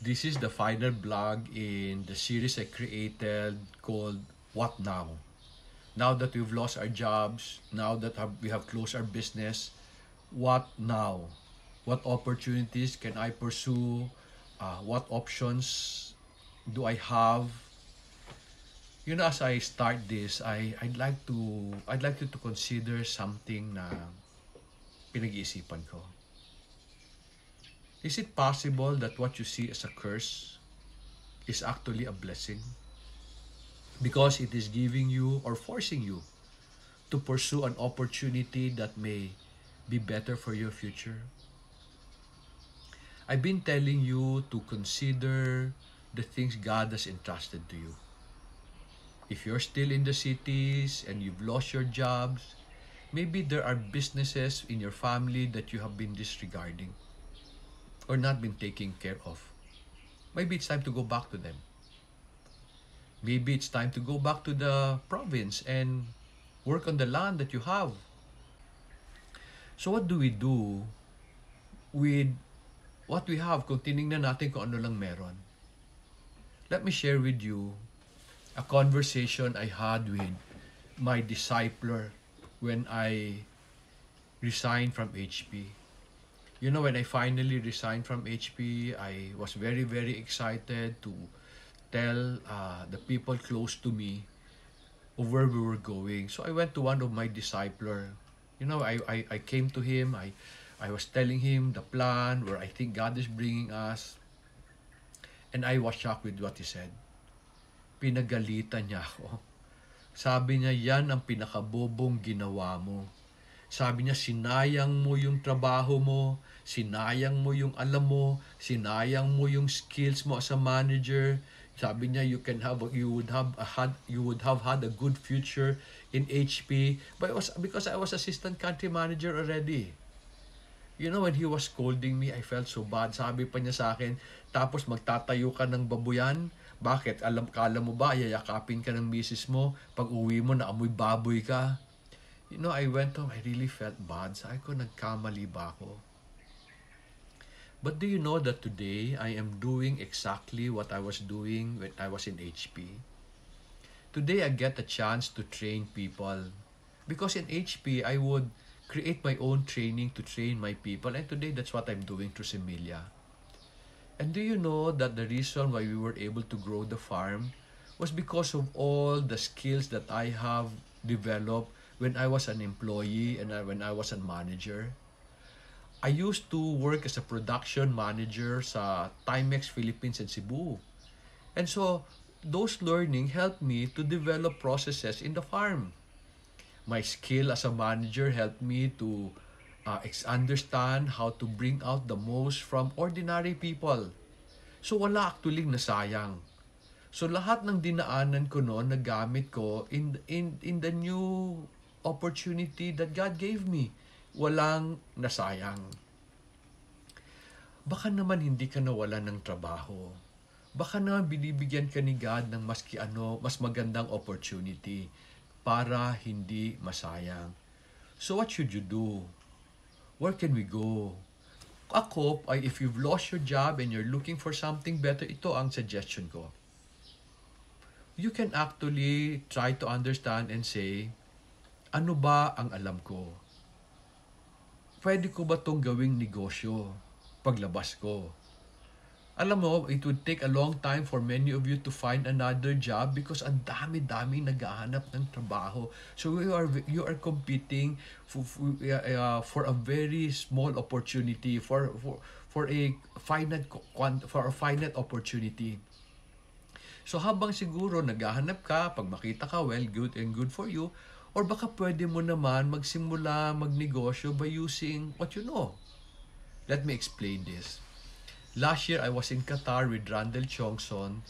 This is the final blog in the series I created called What Now? Now that we've lost our jobs, now that we have closed our business, what now? What opportunities can I pursue? Uh, what options do I have? You know, as I start this, I I'd like to I'd like you to consider something na pinag-iisipan ko. Is it possible that what you see as a curse is actually a blessing? Because it is giving you or forcing you to pursue an opportunity that may be better for your future. I've been telling you to consider the things God has entrusted to you. If you're still in the cities and you've lost your jobs, maybe there are businesses in your family that you have been disregarding or not been taking care of. Maybe it's time to go back to them. Maybe it's time to go back to the province and work on the land that you have. So what do we do with what we have kung tinignan natin kung ano lang meron? Let me share with you a conversation I had with my discipler when I resigned from HP you know, when I finally resigned from HP, I was very, very excited to tell uh, the people close to me of where we were going. So I went to one of my discipler. You know, I, I, I came to him. I, I was telling him the plan where I think God is bringing us. And I was shocked with what he said. Pinagalitan niya ako. Sabi niya, yan ang pinakabobong ginawa mo. Sabi niya, sinayang mo yung trabaho mo, sinayang mo yung alam mo, sinayang mo yung skills mo as a manager. Sabi niya you can have you would have a had you would have had a good future in HP but it was because I was assistant country manager already. You know when he was scolding me, I felt so bad. Sabi pa niya sa akin, tapos magtatayo ka ng babuyan. Bakit? Alam kala mo ba, yayakapin ka ng misis mo, pag uwi mo na amoy baboy ka. You know, I went home, I really felt bad. Sabi ko, nagkamali ba ako? But do you know that today I am doing exactly what I was doing when I was in HP? Today I get a chance to train people. Because in HP, I would create my own training to train my people. And today, that's what I'm doing through Similia. And do you know that the reason why we were able to grow the farm was because of all the skills that I have developed when I was an employee and when I was a manager. I used to work as a production manager sa Timex Philippines and Cebu. And so, those learning helped me to develop processes in the farm. My skill as a manager helped me to uh, understand how to bring out the most from ordinary people. So, wala actually nasayang. So, lahat ng dinaanan ko noon, nagamit ko in, in, in the new opportunity that God gave me walang nasayang. Baka naman hindi ka nawalan ng trabaho. Baka naman binibigyan ka ni God ng maski ano, mas magandang opportunity para hindi masayang. So what should you do? Where can we go? Ako, if you've lost your job and you're looking for something better, ito ang suggestion ko. You can actually try to understand and say, ano ba ang alam ko? pwede ko ba itong gawing negosyo paglabas ko? Alam mo, it would take a long time for many of you to find another job because ang dami-dami naghahanap ng trabaho. So you are you are competing for, for, uh, for a very small opportunity for for for a finite for a finite opportunity. So habang siguro naghahanap ka, pag makita ka, well, good and good for you. Or baka pwede mo naman magsimula magnegosyo by using what you know. Let me explain this. Last year, I was in Qatar with Randall Chongson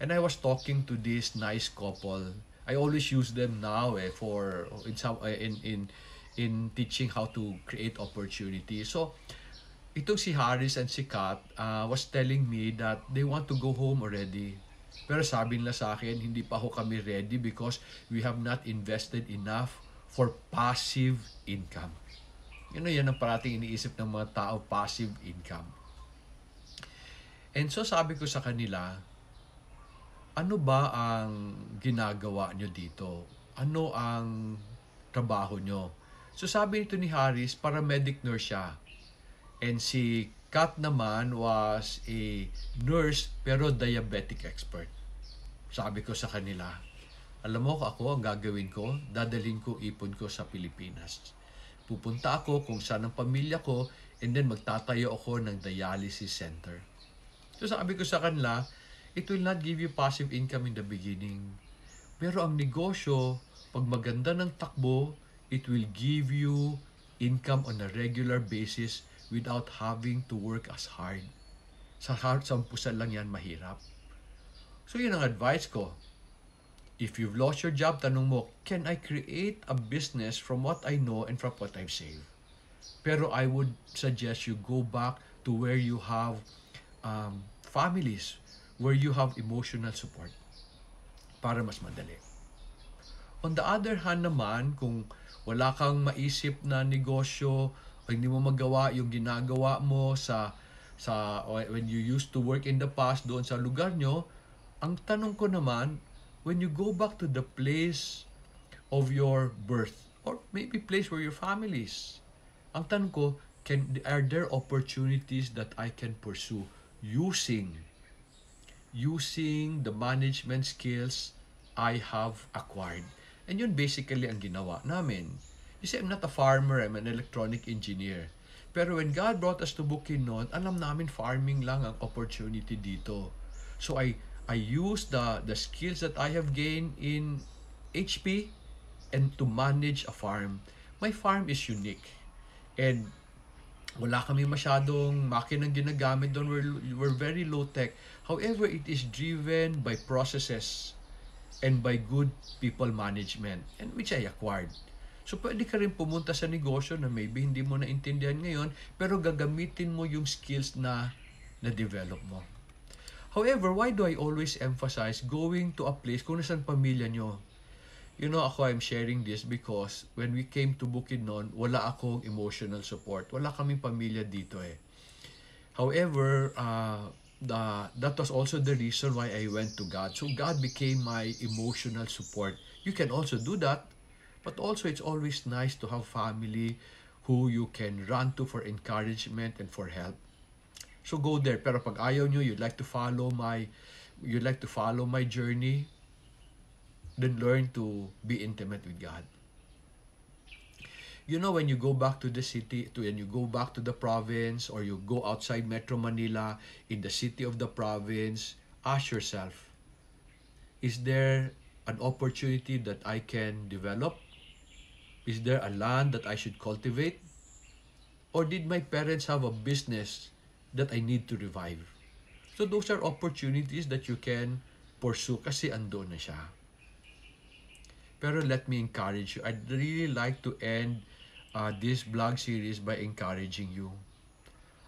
and I was talking to this nice couple. I always use them now eh, for in some eh, in in in teaching how to create opportunity. So, itong si Harris and si Kat uh, was telling me that they want to go home already. Pero sabi nila sa akin, hindi pa ho kami ready because we have not invested enough for passive income. You know, yan ang parating iniisip ng mga tao, passive income. And so sabi ko sa kanila, ano ba ang ginagawa nyo dito? Ano ang trabaho nyo? So sabi nito ni Harris, paramedic nurse siya. And si Kat naman was a nurse pero diabetic expert. Sabi ko sa kanila, alam mo ako ang gagawin ko, dadalhin ko ipon ko sa Pilipinas. Pupunta ako kung saan ang pamilya ko and then magtatayo ako ng dialysis center. So sabi ko sa kanila, it will not give you passive income in the beginning. Pero ang negosyo, pag maganda ng takbo, it will give you income on a regular basis without having to work as hard. Sa hard, sa umpusan lang yan, mahirap. So yun ang advice ko. If you've lost your job, tanong mo, can I create a business from what I know and from what I've saved? Pero I would suggest you go back to where you have um, families, where you have emotional support para mas madali. On the other hand naman, kung wala kang maisip na negosyo o hindi mo magawa yung ginagawa mo sa sa when you used to work in the past doon sa lugar nyo, ang tanong ko naman, when you go back to the place of your birth or maybe place where your family is, ang tanong ko, can are there opportunities that I can pursue using using the management skills I have acquired. And yun basically ang ginawa namin. You see, I'm not a farmer, I'm an electronic engineer. Pero when God brought us to Bukidnon, alam namin farming lang ang opportunity dito. So I I use the the skills that I have gained in HP and to manage a farm. My farm is unique. And wala kami masyadong makinang ginagamit doon. We're, we're very low-tech. However, it is driven by processes and by good people management and which I acquired. So, pwede ka rin pumunta sa negosyo na maybe hindi mo naintindihan ngayon, pero gagamitin mo yung skills na na-develop mo. However, why do I always emphasize going to a place kung nasan pamilya nyo? You know, ako, I'm sharing this because when we came to Bukidnon, wala akong emotional support. Wala kaming pamilya dito eh. However, uh, the, that was also the reason why I went to God. So God became my emotional support. You can also do that, but also it's always nice to have family who you can run to for encouragement and for help. So go there. Pero pag ayaw nyo, you'd like to follow my you'd like to follow my journey, then learn to be intimate with God. You know, when you go back to the city, to when you go back to the province, or you go outside Metro Manila, in the city of the province, ask yourself, is there an opportunity that I can develop? Is there a land that I should cultivate? Or did my parents have a business that I need to revive? So those are opportunities that you can pursue kasi ando na siya. Pero let me encourage you. I'd really like to end uh, this blog series by encouraging you.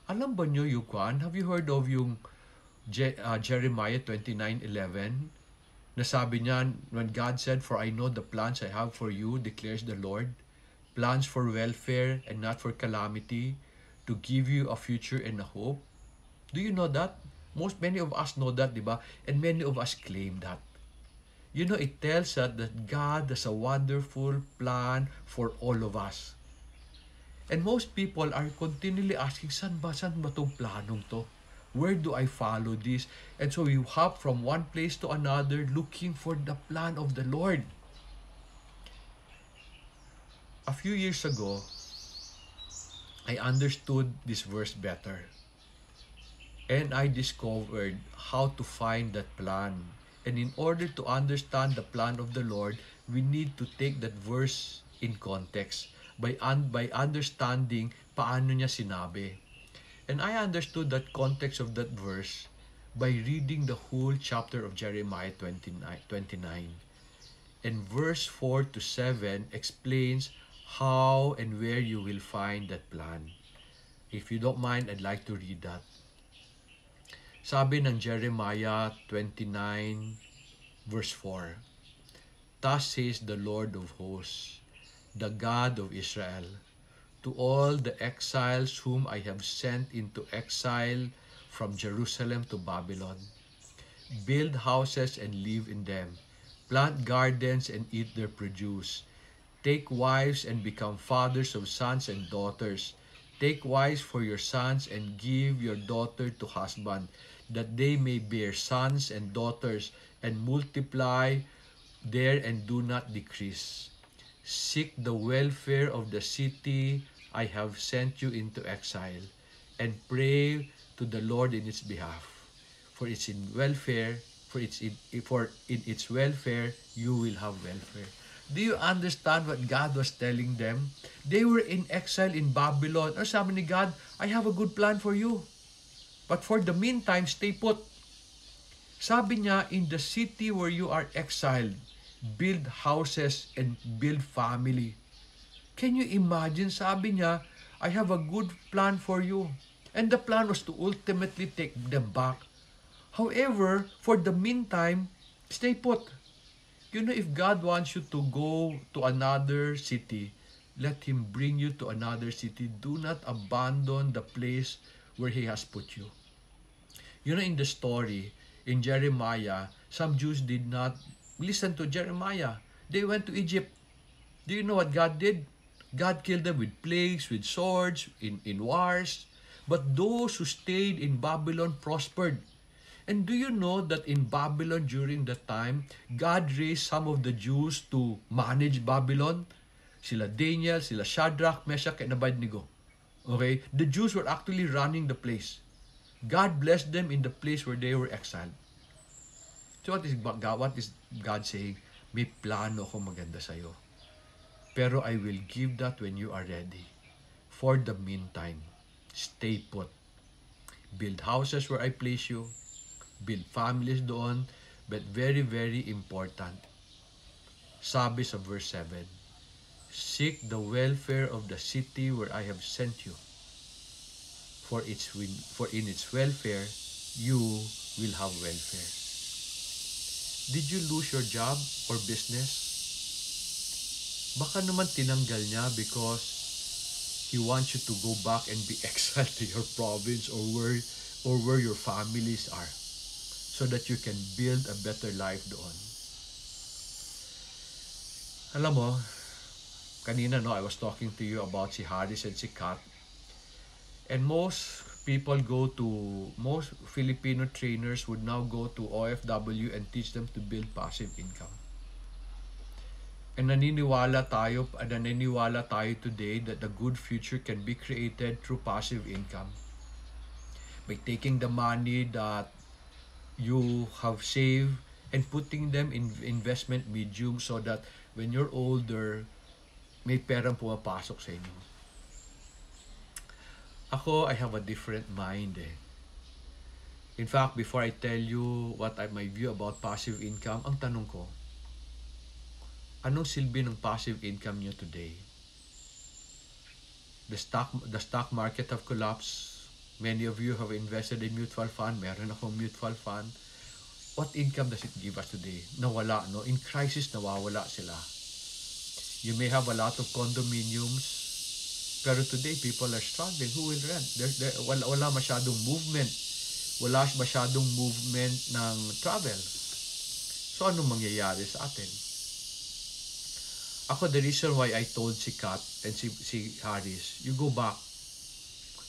Alam ba nyo yung kwan? Have you heard of yung Je- uh, Jeremiah 29.11? Nasabi niya, when God said, For I know the plans I have for you, declares the Lord, plans for welfare and not for calamity, to give you a future and a hope. Do you know that? Most many of us know that, di ba? And many of us claim that. You know, it tells us that God has a wonderful plan for all of us. And most people are continually asking, saan ba, saan ba itong planong to? Where do I follow this? And so we hop from one place to another looking for the plan of the Lord. A few years ago, I understood this verse better. And I discovered how to find that plan. And in order to understand the plan of the Lord, we need to take that verse in context by un- by understanding paano niya sinabi. And I understood that context of that verse by reading the whole chapter of Jeremiah 29, 29. And verse 4 to 7 explains how and where you will find that plan. If you don't mind, I'd like to read that. Sabi ng Jeremiah 29 verse 4, Thus says the Lord of hosts, the God of Israel, to all the exiles whom I have sent into exile from Jerusalem to Babylon. Build houses and live in them. Plant gardens and eat their produce. Take wives and become fathers of sons and daughters. Take wives for your sons and give your daughter to husband, that they may bear sons and daughters and multiply there and do not decrease. Seek the welfare of the city I have sent you into exile, and pray to the Lord in its behalf. For it's in welfare, for it's in, for in its welfare you will have welfare. Do you understand what God was telling them? They were in exile in Babylon. Or sabi ni God, I have a good plan for you. But for the meantime, stay put. Sabi niya, in the city where you are exiled, build houses and build family. Can you imagine? Sabi niya, I have a good plan for you. And the plan was to ultimately take them back. However, for the meantime, stay put. You know, if God wants you to go to another city, let Him bring you to another city. Do not abandon the place where He has put you. You know, in the story, in Jeremiah, some Jews did not listen to Jeremiah. They went to Egypt. Do you know what God did? God killed them with plagues, with swords, in, in wars. But those who stayed in Babylon prospered. And do you know that in Babylon during that time, God raised some of the Jews to manage Babylon? Sila Daniel, sila Shadrach, Meshach, and Abednego. Okay? The Jews were actually running the place. God blessed them in the place where they were exiled. So what is God, what is God saying? May plano ako maganda sa'yo. Pero I will give that when you are ready. For the meantime, stay put. Build houses where I place you build families doon, but very, very important. Sabi sa verse 7, Seek the welfare of the city where I have sent you. For, its for in its welfare, you will have welfare. Did you lose your job or business? Baka naman tinanggal niya because He wants you to go back and be exiled to your province or where or where your families are so that you can build a better life doon. Alam mo, kanina no, I was talking to you about si Harris and si Kat. And most people go to, most Filipino trainers would now go to OFW and teach them to build passive income. And naniniwala tayo, ah, naniniwala tayo today that the good future can be created through passive income. By taking the money that you have saved and putting them in investment medium so that when you're older, may perang pumapasok sa inyo. Ako, I have a different mind eh. In fact, before I tell you what I, my view about passive income, ang tanong ko, anong silbi ng passive income niyo today? The stock, the stock market have collapsed Many of you have invested in mutual fund. Meron akong mutual fund. What income does it give us today? Nawala, no? In crisis, nawawala sila. You may have a lot of condominiums, pero today, people are struggling. Who will rent? There, there, wala, wala masyadong movement. Wala masyadong movement ng travel. So, anong mangyayari sa atin? Ako, the reason why I told si Kat and si, si Harris, you go back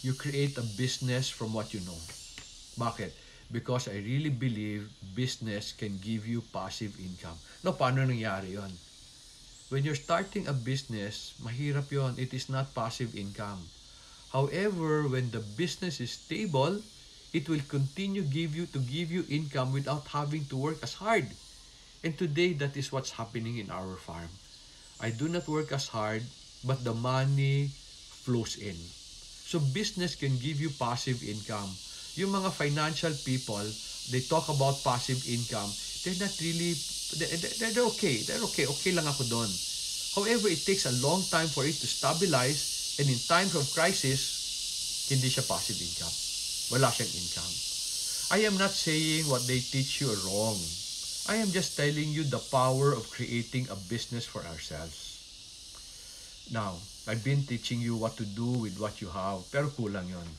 you create a business from what you know. Bakit? Because I really believe business can give you passive income. No, paano nangyari yon? When you're starting a business, mahirap yon. It is not passive income. However, when the business is stable, it will continue give you to give you income without having to work as hard. And today, that is what's happening in our farm. I do not work as hard, but the money flows in. So business can give you passive income. Yung mga financial people, they talk about passive income. They're not really, they're, they're okay. They're okay. Okay lang ako doon. However, it takes a long time for it to stabilize and in times of crisis, hindi siya passive income. Wala siyang income. I am not saying what they teach you wrong. I am just telling you the power of creating a business for ourselves. Now, I've been teaching you what to do with what you have, pero kulang yon.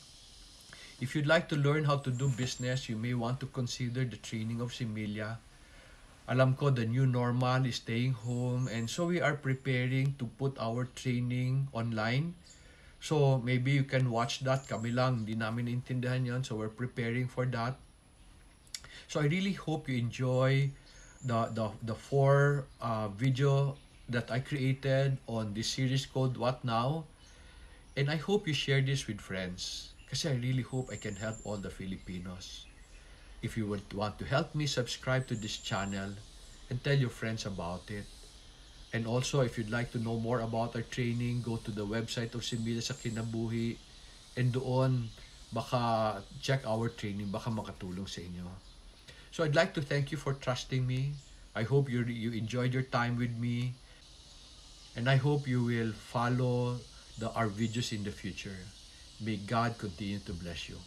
If you'd like to learn how to do business, you may want to consider the training of Similia. Alam ko the new normal is staying home and so we are preparing to put our training online. So maybe you can watch that. Kami lang, hindi namin intindihan yon So we're preparing for that. So I really hope you enjoy the, the, the four uh, video that I created on this series called What Now? And I hope you share this with friends. Kasi I really hope I can help all the Filipinos. If you would want to help me, subscribe to this channel and tell your friends about it. And also, if you'd like to know more about our training, go to the website of Simila sa Kinabuhi and doon baka check our training, baka makatulong sa inyo. So I'd like to thank you for trusting me. I hope you you enjoyed your time with me. And I hope you will follow the, our videos in the future. May God continue to bless you.